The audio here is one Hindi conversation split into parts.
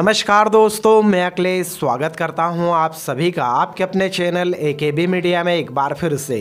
नमस्कार दोस्तों, मैं अखिलेश स्वागत करता हूँ आप सभी का आपके अपने चैनल ए के बी मीडिया में एक बार फिर से।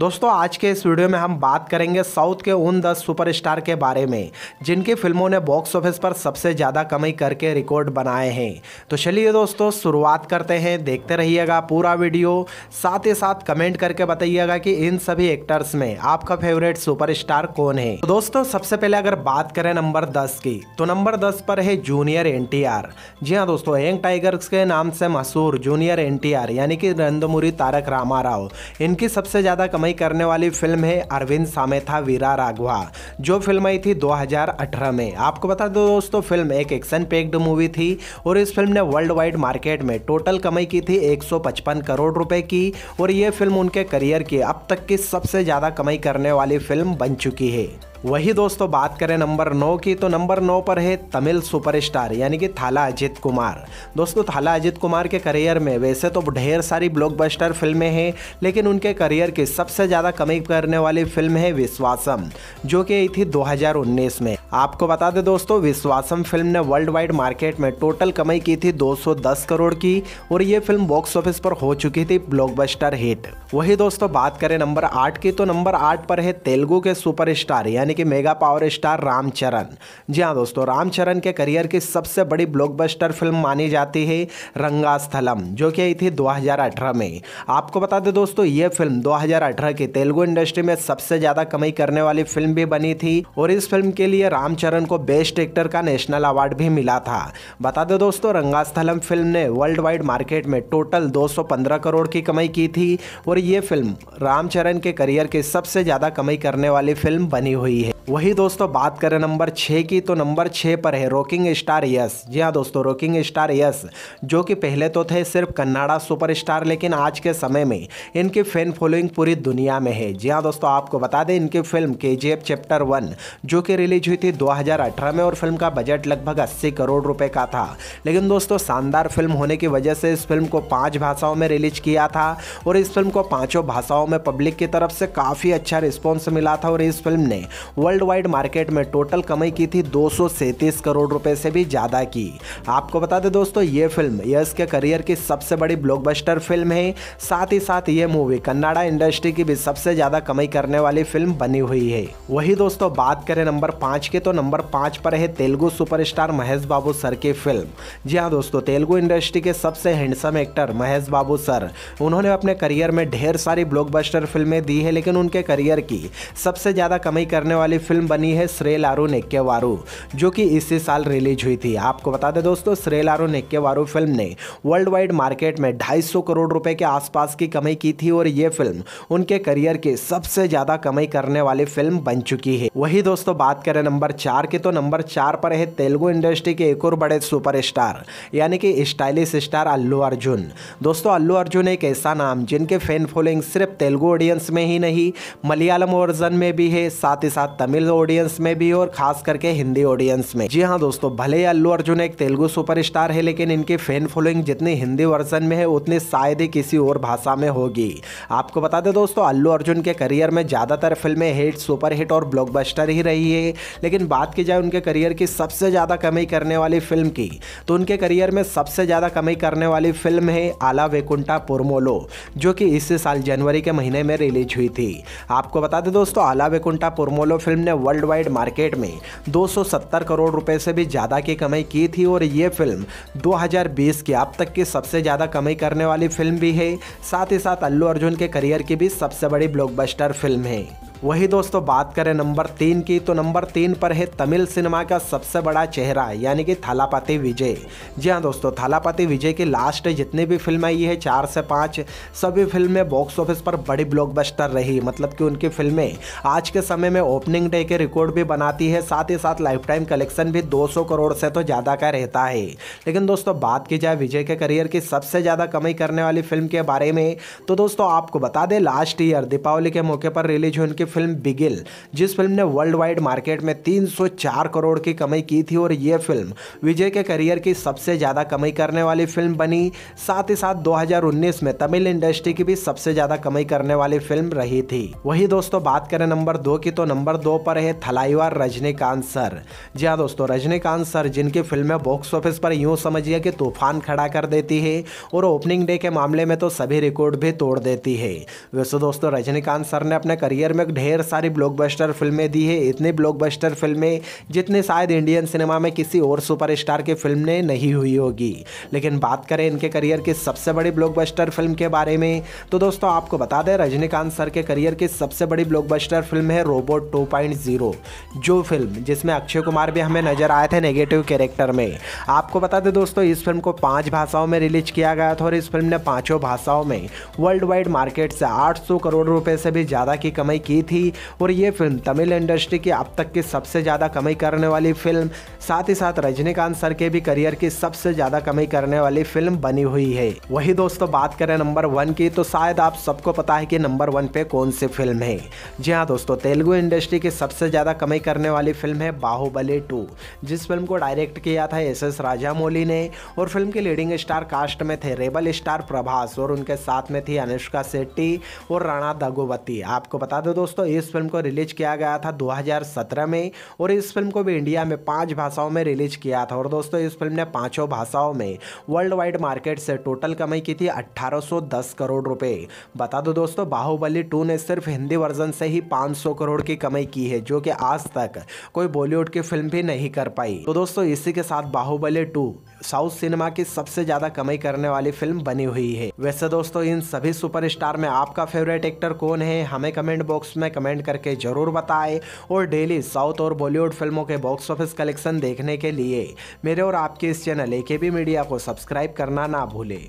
दोस्तों, आज के इस वीडियो में हम बात करेंगे साउथ के उन दस सुपरस्टार के बारे में, जिनकी फ़िल्मों ने बॉक्स ऑफ़िस पर सबसे ज़्यादा कमाई करके रिकॉर्ड बनाए हैं। तो चलिए दोस्तों, शुरुआत करते हैं, देखते रहिएगा पूरा वीडियो। साथ ही साथ कमेंट करके बताइएगा कि इन सभी एक्टर्स में आपका फेवरेट सुपर कौन है। तो दोस्तों, सबसे पहले अगर बात करें नंबर दस की तो नंबर दस पर है जूनियर एनटीआर जी हाँ दोस्तों, यंग टाइगर्स के नाम से मशहूर जूनियर एनटीआर, यानी कि नंदमुरी तारक रामाराव, इनकी सबसे ज़्यादा कमाई करने वाली फ़िल्म है अरविंद सामेथा वीरा राघवा, जो फ़िल्म आई थी 2018 में। आपको बता दो दोस्तों, फ़िल्म एक एक्शन पेक्ड मूवी थी और इस फ़िल्म ने वर्ल्ड वाइड मार्केट में टोटल कमाई की थी एक सौ पचपन करोड़ रुपए की और ये फ़िल्म उनके करियर की अब तक की सबसे ज़्यादा कमाई करने वाली फ़िल्म बन चुकी है। वही दोस्तों, बात करें नंबर नौ की तो नंबर नौ पर है तमिल सुपरस्टार, यानी कि थाला अजित कुमार। दोस्तों थाला अजित कुमार के करियर में वैसे तो ढेर सारी ब्लॉकबस्टर फ़िल्में हैं, लेकिन उनके करियर की सबसे ज़्यादा कमी करने वाली फ़िल्म है विश्वासम, जो कि आई थी 2019 में। आपको बता दें दोस्तों, विश्वासम फ़िल्म ने वर्ल्ड वाइड मार्केट में टोटल कमाई की थी 210 करोड़ की और ये फ़िल्म बॉक्स ऑफ़िस पर हो चुकी थी ब्लॉकबस्टर हिट वही दोस्तों, बात करें नंबर आठ की तो नंबर आठ पर है तेलुगु के सुपरस्टार यानी कि mega power star Ram Charan ji हाँ दोस्तों रामचरण के करियर की सबसे बड़ी ब्लॉकबस्टर फ़िल्म मानी जाती है रंगास्थलम, जो कि आई थी 2018 में। आपको बता दें दोस्तों, ये फ़िल्म 2018 की तेलुगु इंडस्ट्री में सबसे ज़्यादा कमाई करने वाली फ़िल्म भी बनी थी और इस फ़िल्म के लिए रामचरण को बेस्ट एक्टर का नेशनल अवार्ड भी मिला था। बता दो दोस्तों, रंगास्थलम फ़िल्म ने वर्ल्ड वाइड मार्केट में टोटल 215 करोड़ की कमाई की थी और ये फ़िल्म रामचरण के करियर की सबसे ज़्यादा कमाई करने वाली फ़िल्म बनी हुई है। वही दोस्तों बात करें नंबर छः की तो नंबर छः पर है रॉकिंग स्टार यस जी हाँ दोस्तों रॉकिंग स्टार यस जो कि पहले तो थे सिर्फ़ कन्नाडा सुपरस्टार, लेकिन आज के समय में इनकी फ़ैन फॉलोइंग पूरी दुनिया में है। जी हाँ दोस्तों, आपको बता दें, इनकी फ़िल्म के चैप्टर वन जो कि रिलीज़ हुई थी 2018 में, और फ़िल्म का बजट लगभग अस्सी करोड़ रुपए का था। लेकिन दोस्तों, शानदार फ़िल्म होने की वजह से इस फ़िल्म को पाँच भाषाओं में रिलीज़ किया था, और इस फ़िल्म को पाँचों भाषाओं में पब्लिक की तरफ़ से काफ़ी अच्छा रिस्पॉन्स मिला था, और इस फ़िल्म ने वर्ल्ड वाइड मार्केट में टोटल कमाई की थी दो सौ सैंतीस करोड़ रुपए से भी ज़्यादा की। आपको बता दें दोस्तों, ये फ़िल्म यश के करियर की सबसे बड़ी ब्लॉकबस्टर फ़िल्म है। साथ ही साथ ये मूवी कन्नाडा इंडस्ट्री की भी सबसे ज़्यादा कमाई करने वाली फ़िल्म बनी हुई है। वही दोस्तों, बात करें नंबर पाँच के तो नंबर पाँच पर है तेलुगु सुपरस्टार महेश बाबू सर की फ़िल्म जी हाँ दोस्तों, तेलुगु इंडस्ट्री के सबसे handsome actor Mahesh Babu sir. उन्होंने अपने करियर में ढेर सारी ब्लॉकबस्टर फ़िल्में दी है, लेकिन उनके करियर की सबसे ज़्यादा कमाई करने वाली फ़िल्म बनी है श्रेलारू नेक्केवारू, जो कि इसी साल रिलीज़ हुई थी। आपको बता दें दोस्तों श्रेलारू नेक्केवारू फ़िल्म ने वर्ल्ड वाइड मार्केट में 250 करोड़ रुपए के आसपास की कमाई की थी और ये फ़िल्म उनके करियर की सबसे ज़्यादा कमाई करने वाली फ़िल्म बन चुकी है। वही दोस्तों, बात करें नंबर चार की तो नंबर चार पर है तेलुगु इंडस्ट्री के एक और बड़े सुपरस्टार, यानी कि स्टाइलिश स्टार अल्लू अर्जुन। दोस्तों, अल्लू अर्जुन एक ऐसा नाम, जिनके फ़ैन फॉलोइंग सिर्फ़ तेलुगु ऑडियंस में ही नहीं, मलयालम वर्जन में भी है, साथ ही साथ तमिल ऑडियंस में भी और खास करके हिंदी ऑडियंस में। जी हाँ दोस्तों, भले ही अल्लू अर्जुन एक तेलुगु सुपरस्टार है, लेकिन इनकी फ़ैन फॉलोइंग जितनी हिंदी वर्जन में है, उतनी शायद ही किसी और भाषा में होगी। आपको बता दें दोस्तों, अल्लू अर्जुन के करियर में ज़्यादातर फ़िल्में हिट सुपर हिट और ब्लॉकबस्टर ही रही है। लेकिन बात की जाए उनके करियर की सबसे ज़्यादा कमाई करने वाली फ़िल्म की तो उनके करियर में सबसे ज़्यादा कमाई करने वाली फ़िल्म है आला वेकुंटा पुरमोलो, जो कि इस साल जनवरी के महीने में रिलीज़ हुई थी। आपको बता दें दोस्तों, आला वेकुंटा पुरमोलो फ़िल्म ने वर्ल्ड वाइड मार्केट में 270 करोड़ रुपए से भी ज़्यादा की कमाई की थी और ये फ़िल्म 2020 की अब तक की सबसे ज़्यादा कमाई करने वाली फ़िल्म भी है। साथ ही साथ अल्लू अर्जुन के करियर की भी सबसे बड़ी ब्लॉकबस्टर फ़िल्म है। वही दोस्तों, बात करें नंबर तीन की तो नंबर तीन पर है तमिल सिनेमा का सबसे बड़ा चेहरा, यानी कि थालापति विजय। जी हाँ दोस्तों, थालापति विजय की लास्ट जितनी भी फ़िल्म आई है, चार से पाँच, सभी फ़िल्में बॉक्स ऑफ़िस पर बड़ी ब्लॉकबस्टर रही मतलब कि उनकी फ़िल्में। आज के समय में ओपनिंग डे के रिकॉर्ड भी बनाती है, साथ ही साथ लाइफ टाइम कलेक्शन भी दो सौ करोड़ से तो ज़्यादा का रहता है। लेकिन दोस्तों, बात की जाए विजय के करियर की सबसे ज़्यादा कमाई करने वाली फ़िल्म के बारे में तो दोस्तों, आपको बता दें लास्ट ईयर दीपावली के मौके पर रिलीज़ हुई उनकी फ़िल्म बिगिल जिस फ़िल्म ने वर्ल्ड वाइड मार्केट में 304 करोड़ की कमाई की थी और ये फ़िल्म विजय के करियर की सबसे ज़्यादा कमाई करने वाली फ़िल्म बनी। साथ ही साथ 2019 में तमिल इंडस्ट्री की भी सबसे ज़्यादा कमाई करने वाली फ़िल्म रही थी। वही दोस्तों, बात करें नंबर दो की तो नंबर दो पर है थलाईवार रजनीकांत सर। जी हाँ दोस्तों, रजनीकांत सर, जिनकी फ़िल्में बॉक्स ऑफ़िस पर यूँ समझिए कि तूफ़ान खड़ा कर देती है और ओपनिंग डे के मामले में तो सभी रिकॉर्ड भी तोड़ देती है। वैसे दोस्तों, रजनीकांत सर ने अपने करियर में ढेर सारी ब्लॉकबस्टर फ़िल्में दी है। इतनी ब्लॉकबस्टर फ़िल्में जितनी शायद इंडियन सिनेमा में किसी और सुपरस्टार की फ़िल्म ने नहीं हुई होगी। लेकिन बात करें इनके करियर की सबसे बड़ी ब्लॉकबस्टर फ़िल्म के बारे में तो दोस्तों आपको बता दें, रजनीकांत सर के करियर की सबसे बड़ी ब्लॉकबस्टर फ़िल्म है रोबोट 2.0 जो फ़िल्म जिसमें अक्षय कुमार भी हमें नज़र आए थे नेगेटिव कैरेक्टर में। आपको बता दें दोस्तों, इस फ़िल्म को पाँच भाषाओं में रिलीज़ किया गया था और इस फ़िल्म ने पाँचों भाषाओं में वर्ल्ड वाइड मार्केट से 800 करोड़ रुपए से भी ज़्यादा की कमाई की थी और ये फ़िल्म तमिल इंडस्ट्री की अब तक की सबसे ज़्यादा कमाई करने वाली फ़िल्म, साथ ही साथ रजनीकांत सर के भी करियर की सबसे ज़्यादा कमाई करने वाली फ़िल्म बनी हुई है। वही दोस्तों, बात करें नंबर वन की तो शायद आप सबको पता है कि नंबर वन पे कौन सी फ़िल्म है। जी हाँ दोस्तों, तेलुगु इंडस्ट्री की सबसे ज़्यादा कमाई करने वाली फ़िल्म है बाहुबली टू, जिस फ़िल्म को डायरेक्ट किया था एस एस राजामौली ने और फ़िल्म के लीडिंग स्टार कास्ट में थे रेबल स्टार प्रभास और उनके साथ में थी अनुष्का शेट्टी और राणा दगोवती। आपको बता दो दोस्तों इस फ़िल्म को रिलीज़ किया गया था 2017 में और इस फ़िल्म को भी इंडिया में पाँच भाषाओं में रिलीज़ किया था। और दोस्तों, इस फ़िल्म ने पाँचों भाषाओं में वर्ल्ड वाइड मार्केट से टोटल कमाई की थी 1810 करोड़ रुपए। बता दो दोस्तों, बाहुबली टू ने सिर्फ़ हिंदी वर्जन से ही 500 करोड़ की कमाई की है, जो कि आज तक कोई बॉलीवुड की फ़िल्म भी नहीं कर पाई। तो दोस्तों, इसी के साथ बाहुबली टू साउथ सिनेमा की सबसे ज़्यादा कमाई करने वाली फ़िल्म बनी हुई है। वैसे दोस्तों, इन सभी सुपरस्टार में आपका फेवरेट एक्टर कौन है, हमें कमेंट बॉक्स में कमेंट करके ज़रूर बताएँ और डेली साउथ और बॉलीवुड फ़िल्मों के बॉक्स ऑफ़िस कलेक्शन देखने के लिए मेरे और आपके इस चैनल ए मीडिया को सब्सक्राइब करना ना भूले।